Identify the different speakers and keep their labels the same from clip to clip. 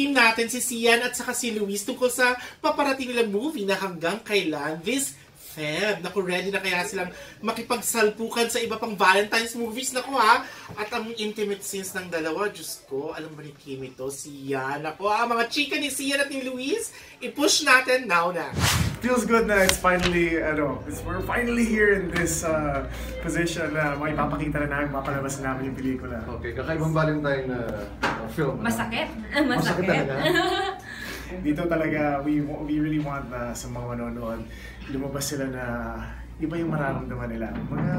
Speaker 1: team natin, si Sian at saka si Luis, tungkol sa paparating nilang movie na hanggang kailan this Feb. Naku, ready na kaya silang makipagsalpukan sa iba pang Valentine's movies. Naku ha. At ang intimate scenes ng dalawa, Diyos ko, alam ba ni Kimi to? Sian. Naku ha, mga chika ni Sian at ni Luis, i-push natin now na.
Speaker 2: feels good na it's finally, ano, it's, we're finally here in this uh, position na maipapakita na namin, mapalabas na namin yung pelikula.
Speaker 3: Okay, kakaibang Valentine na uh, film.
Speaker 4: Masakit.
Speaker 3: Masakit talaga.
Speaker 2: Dito talaga, we we really want na sa mga manonood, lumabas sila na iba yung mararamdaman nila. Mga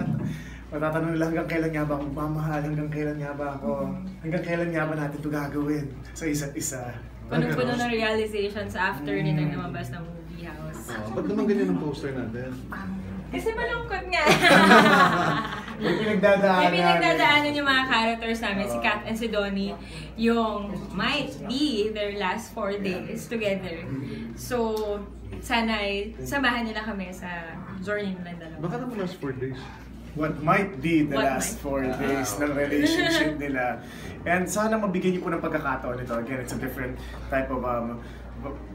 Speaker 2: matatanong nila hanggang kailan nga ba ako mamahal, hanggang kailan nga ba ako, hanggang kailan nga ba natin ito gagawin sa isa't isa.
Speaker 4: Punong-puno ng realizations after nitong lumabas ng movie house.
Speaker 3: Oh, ba't naman ganyan ang poster natin?
Speaker 4: Kasi malungkot nga.
Speaker 2: May pinagdadaanan.
Speaker 4: May pinagdadaanan yung mga characters namin, si Kat and si Donnie, yung might be their last four days together. So, sana ay samahan nila kami sa journey nila dalawa.
Speaker 3: Baka naman last 4 days.
Speaker 2: what might be the
Speaker 4: What
Speaker 2: last
Speaker 4: might-
Speaker 2: four days ng relationship nila. And sana mabigyan niyo po ng pagkakataon ito. Again, it's a different type of um,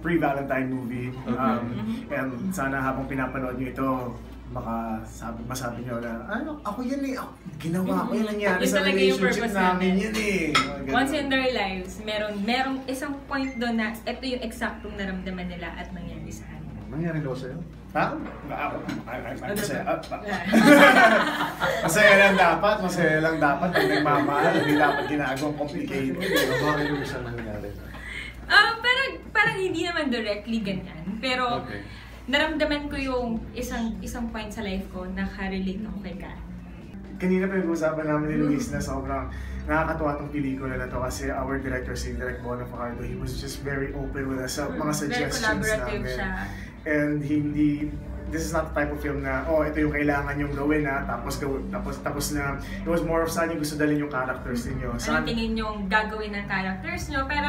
Speaker 2: pre-Valentine movie. Um, and sana habang pinapanood niyo ito, baka sabi, masabi niyo na, ano, ako yan eh, ako, ginawa ko yan nangyari
Speaker 4: Yun
Speaker 2: sa relationship
Speaker 4: purpose
Speaker 2: namin
Speaker 4: namin.
Speaker 2: yan eh. Mga.
Speaker 4: Once in their lives, meron merong isang point doon na ito yung eksaktong naramdaman nila at nangyari sa kanila.
Speaker 3: Nangyari na ba sa'yo?
Speaker 2: Ha? Ako, ay, masaya.
Speaker 4: Ano
Speaker 2: ah, masaya lang dapat, masaya lang dapat pag nagmamahal, hindi dapat ginagawang complicated.
Speaker 3: Baka yung isa nangyari.
Speaker 4: Ah, parang parang hindi naman directly ganyan, pero
Speaker 3: Okay.
Speaker 4: Naramdaman ko yung isang isang point sa life ko na ka-relate ako kay Kat.
Speaker 2: Kanina pinag-uusapan namin ni Luis na sobrang nakakatuwa tong pelikula na to kasi our director, si Direk Bono Fajardo, he was just very open with us sa mga
Speaker 4: Mm, Very
Speaker 2: suggestions namin.
Speaker 4: siya.
Speaker 2: And hindi, this is not the type of film na, oh, ito yung kailangan yung gawin na, tapos, tapos, tapos na, it was more of saan yung gusto dalhin yung characters ninyo. Saan,
Speaker 4: tingin yung gagawin ng characters nyo? Pero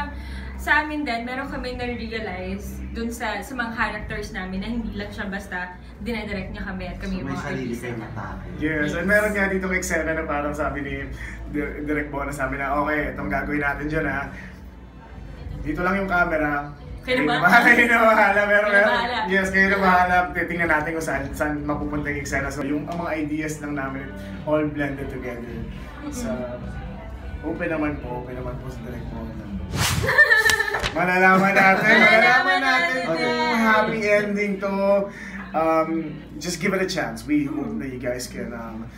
Speaker 4: sa amin din, meron kami na-realize dun sa, sa mga characters namin na hindi lang siya basta dinadirect niya kami at kami
Speaker 5: So,
Speaker 4: yung mga artista niya.
Speaker 5: atake.
Speaker 2: Yes, and meron nga dito eksena na parang sabi ni Dir- Direk Bono sa amin na, okay, itong gagawin natin dyan ha. Dito lang yung camera.
Speaker 4: Kayo na
Speaker 2: na
Speaker 4: ba?
Speaker 2: bahala, kayo na bahala. Pero,
Speaker 4: Kayo na
Speaker 2: pero,
Speaker 4: bahala.
Speaker 2: yes, kayo na bahala. Titingnan natin kung saan, saan mapupunta yung eksena. So, yung ang mga ideas lang namin, all blended together. So, open naman po, open naman po sa Direk Bono. Malalaman natin, malalaman natin kung happy ending to. Um, just give it a chance. We hope that you guys can um,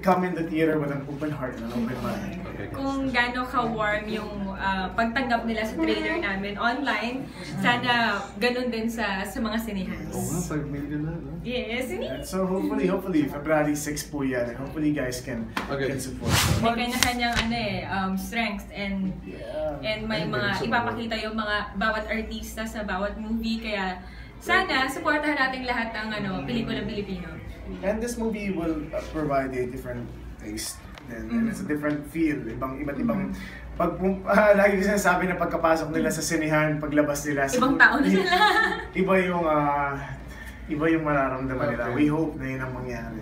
Speaker 2: come in the theater with an open heart and an open mind.
Speaker 3: Okay.
Speaker 4: Kung gaano ka-warm yung ah, pagtanggap nila sa trailer namin online, sana ganun din sa sa mga sinihans.
Speaker 3: Oo nga, 5 million na. No?
Speaker 4: Yes.
Speaker 2: And so hopefully, hopefully, February 6 po yan. And hopefully you guys can,
Speaker 3: Okay.
Speaker 2: can support.
Speaker 4: May kanya-kanyang ano eh, um, strengths and
Speaker 2: Yeah.
Speaker 4: and may
Speaker 3: Ay,
Speaker 4: mga ipapakita yung mga bawat artista sa bawat movie kaya sana supportahan natin lahat ng ano pelikula Pilipino.
Speaker 2: And this movie will uh, provide a different taste. And, and it's a different feel. Ibang, iba't ibang pag uh, lagi ko sinasabi na pagkapasok nila sa sinihan, paglabas nila,
Speaker 4: Ibang tao na sila.
Speaker 2: iba yung ah, iba yung mararamdaman nila.
Speaker 3: Okay.
Speaker 2: We hope na yun ang mangyari.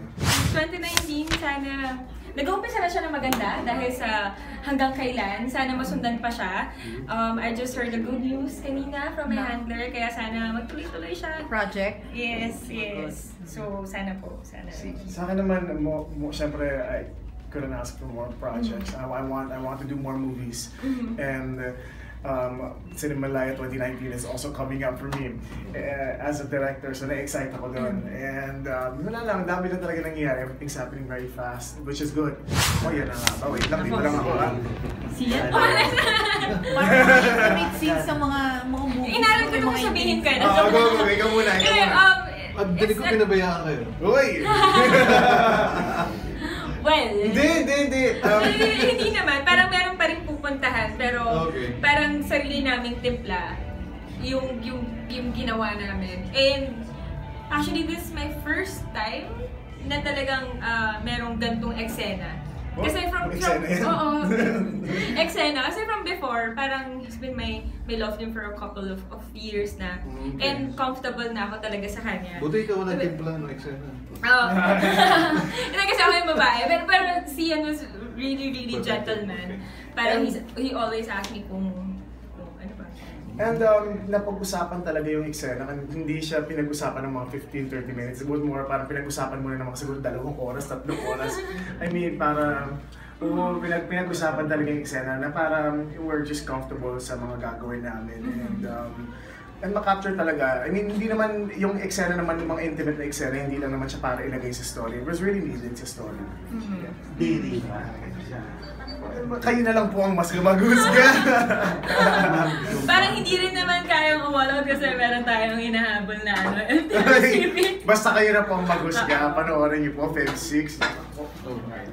Speaker 4: 2019 sana Nag-uumpisa na siya ng maganda dahil sa hanggang kailan. Sana masundan pa siya. Um, I just heard the good news kanina from my handler, kaya sana magtuloy-tuloy siya.
Speaker 6: project.
Speaker 4: Yes, yes. So, sana po. Sana.
Speaker 2: Sa akin naman, mo, mo, syempre, I couldn't ask for more projects. I, I want I want to do more movies. And uh, um, Cinemalaya 2019 is also coming up for me uh, as a director. So, na-excite ako doon. And um, wala lang, ang dami lang talaga nangyayari. Everything's happening very fast, which is good. Oh, yan na nga ba? Wait lang, dito lang ako ha.
Speaker 4: Siya?
Speaker 6: Parang make sense sa mga mga movies.
Speaker 4: Inaral ko itong sabihin ko.
Speaker 2: Oh, go, go, ikaw muna, ikaw
Speaker 4: Eh,
Speaker 2: muna.
Speaker 4: um,
Speaker 3: At dinig ko pinabayaan kayo.
Speaker 2: Uy!
Speaker 4: Well,
Speaker 2: Hindi, hindi, hindi. Um,
Speaker 4: Eh, hindi naman. Parang meron pupuntahan. Pero
Speaker 3: Okay.
Speaker 4: parang sarili naming timpla yung, yung, yung ginawa namin. And actually, this is my first time na talagang ah, merong gantong eksena. Kasi from,
Speaker 2: Oh,
Speaker 4: from
Speaker 2: yan?
Speaker 4: oo, eksena. Kasi before, parang he's been my, my love team for a couple of, of years na.
Speaker 3: Okay.
Speaker 4: And comfortable na ako talaga sa kanya.
Speaker 3: Buti ikaw
Speaker 4: Diba-
Speaker 3: timpla ng eksena.
Speaker 4: Oo. Hindi kasi ako yung babae. Pero, pero si Ian was really, really gentleman. Parang he's, he always asked me kung, kung ano
Speaker 2: And um, napag-usapan talaga yung eksena. Hindi siya pinag-usapan ng mga 15-30 minutes. It was more parang pinag-usapan muna ng mga siguro dalawang oras, tatlong oras. I mean, para Oo, pinag pinag-usapan talaga yung eksena na parang we're just comfortable sa mga gagawin namin. And um, and ma-capture talaga. I mean, hindi naman yung eksena naman, yung mga intimate na eksena, hindi lang naman siya para ilagay sa story. It was really needed sa story.
Speaker 1: Baby.
Speaker 2: Kayo na lang po ang mas gumagusga.
Speaker 4: Parang hindi rin naman kayang umalaw kasi meron tayong hinahabol na ano.
Speaker 2: Basta kayo na po ang magusga. Panoorin niyo po, Feb 6.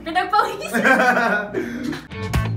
Speaker 4: Pinagpawisan.